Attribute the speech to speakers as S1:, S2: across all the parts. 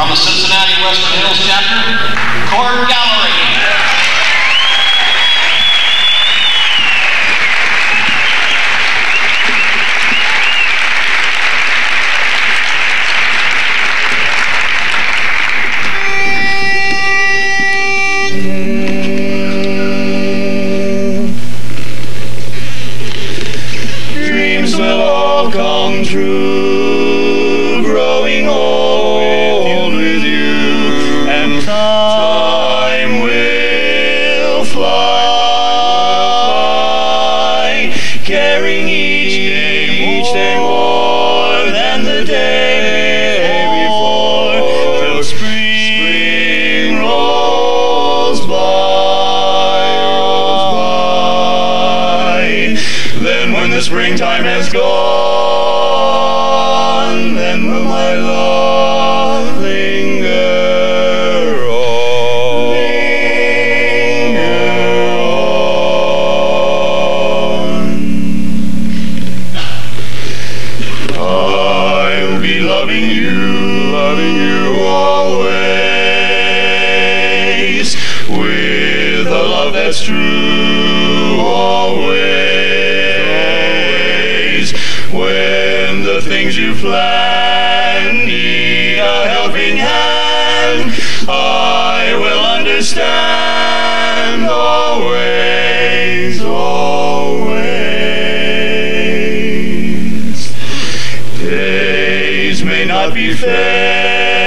S1: From the Cincinnati Western Hills chapter, Chord Gallery.
S2: Dreams will all come true, time will fly, carrying each day, each day more than the day before, till spring rolls by, rolls by. Then when the springtime has gone, then will my love linger a love that's true always. When the things you plan need a helping hand, I will understand always, always. Days may not be fair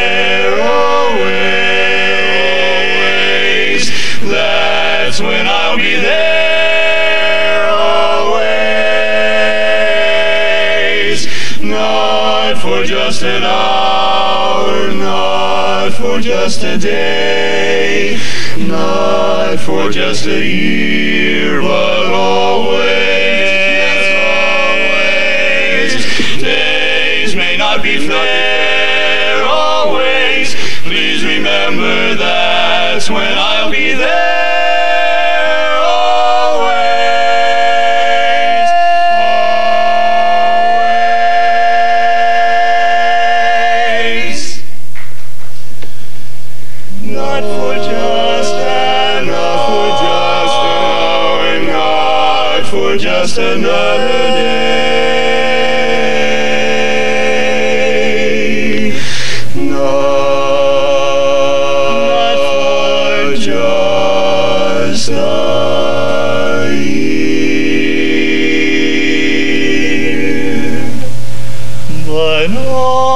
S2: That's when I'll be there always. Not for just an hour, not for just a day, not for just a year, but always. Always. Days may not be fair always. Please remember that's when I'll be there for just another day. Not for just a year, but always.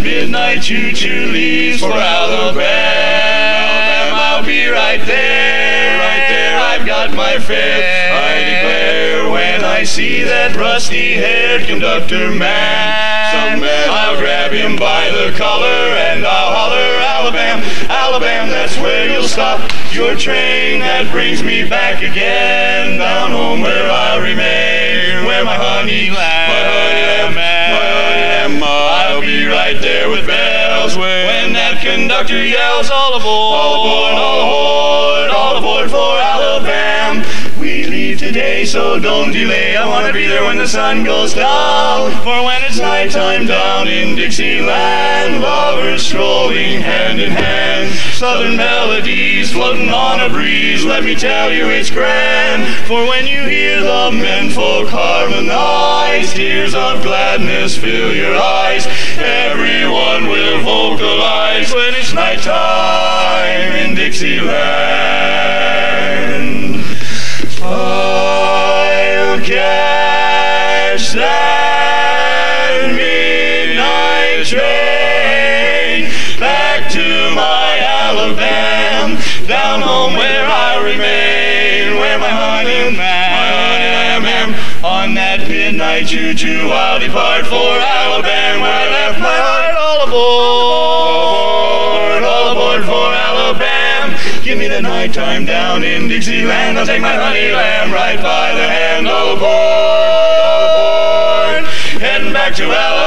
S2: Midnight choo-choo leaves for Alabama, I'll be right there, right there. I've got my fare. I declare when I see that rusty-haired conductor man, some man, I'll grab him by the collar and I'll holler, Alabama, Alabama, that's where you'll stop your train that brings me back again down home where I remain, where my honey, my honey lamb, with bells when that conductor yells, all aboard, all aboard, all aboard, for Alabama. Today, so don't delay. I wanna be there when the sun goes down. For when it's nighttime down in Dixieland, lovers strolling hand in hand. Southern melodies floating on a breeze. Let me tell you, it's grand. For when you hear the menfolk harmonize, tears of gladness fill your eyes. Everyone will vocalize when it's nighttime in Dixieland. Yes, train back to my Alabama, down home where I remain, where my honey man. On that midnight choo-choo, I'll depart for Alabama, where I left my heart all aboard, all aboard for Alabama. Give me the nighttime down in Dixieland, I'll take my honey lamb right by the hand, all aboard, heading back to Alabama.